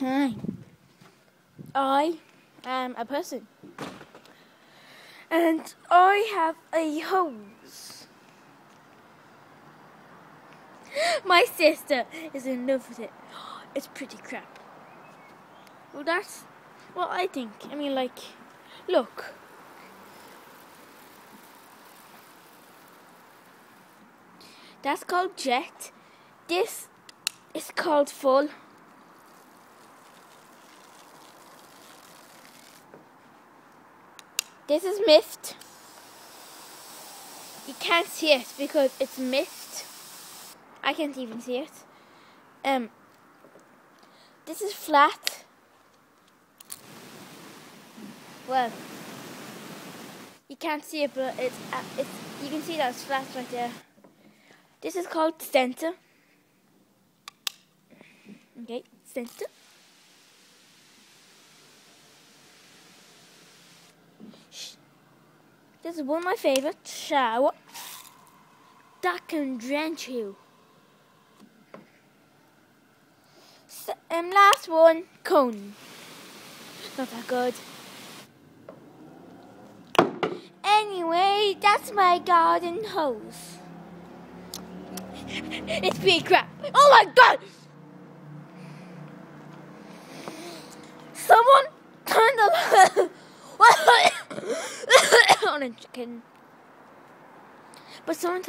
Hi. I am a person. And I have a hose. My sister is in love with it. It's pretty crap. Well, that's what I think. I mean, like, look. That's called jet. This is called full. This is mist. You can't see it because it's mist. I can't even see it. Um, this is flat. Well, you can't see it, but it's, uh, it's you can see that it's flat right there. This is called center. Okay, Stenta. This is one of my favorites. Shower. That can drench you. So, um, last one, cone. Not that good. Anyway, that's my garden hose. it's big crap. Oh my god! Someone turned the on a chicken. But someone